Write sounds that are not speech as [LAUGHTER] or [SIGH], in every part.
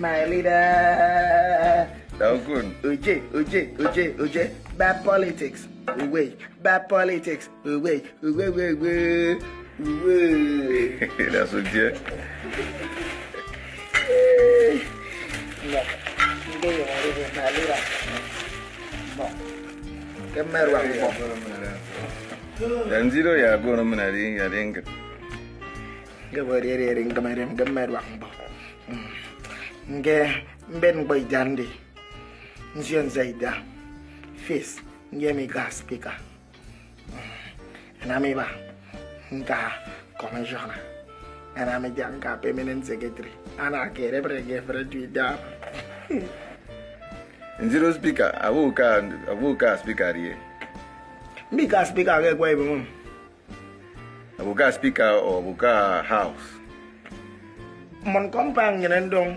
my leader. Dogun. Oje, oje, oje, oje. Bad politics. Away. Bad politics. Away. Away, away, away. Away. That's what you No. No. Kemerwa mbo. Danziro ya gono mna ringa ringa. Gabarere ringa mna ringa merwa mbo. Mm. nge mben bay jande njen zaida face nge mi gas pika ana mi ba nka commissioner ana [LAUGHS] e? mi janka permanent secretary ana kere brege fredwi da. Nziro speaker avuka avuka speaker ye mbika speaker ke kwa ibi mum avuka speaker o avuka house? Mon compang yẹn dong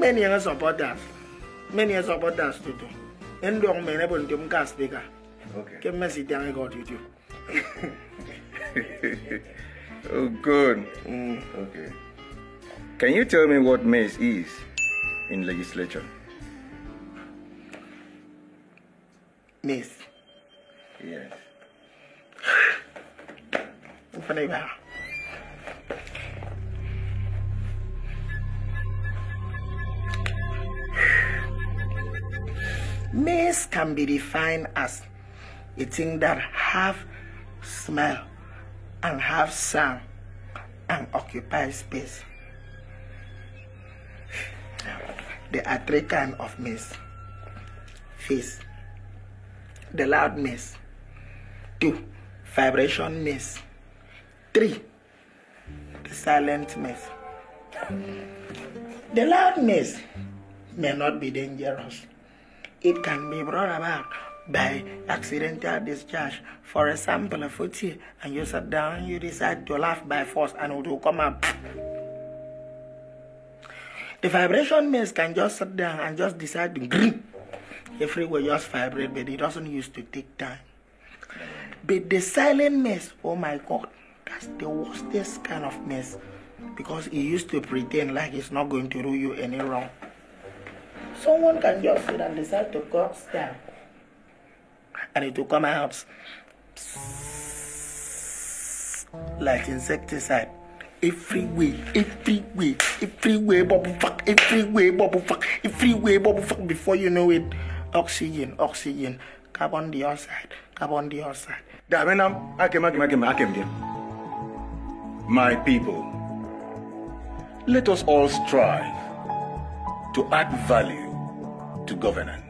many young supporters many young supporters to do yẹn dong mẹ nebo ntẹm ká speaker Okay. mẹsì dí àwọn ẹgbẹ ọtútù. oh, good. Okay. Can you tell me what mace is in legislature? miss Yes. nfana ibà. Maize can be defined as a thing that have smell and have sound and occupy space. There are three kinds of maize. Face. The loud maize. Two. Vibration maize. Three. The silent maize. The loud maize may not be dangerous. It can be brought about by accidental discharge. For example, a foot and you sit down, you decide to laugh by force and it will come up. The vibration maize can just sit down and just decide to green. Everywhere just vibrate, but it doesn't used to take time. But the silent mess, oh my god, that's the worstest kind of mess. Because he used to pretend like it's not going to do you any wrong. Someone can just sit and decide to cut down. And it will come out like insecticide. Everywhere, everywhere, everywhere, bubble fuck, everywhere, bubble fuck, everywhere, bubble fuck. Before you know it, oxygen, oxygen, carbon dioxide, carbon dioxide. My people, let us all strive to add value to governance.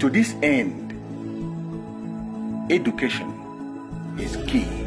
To this end, education is key.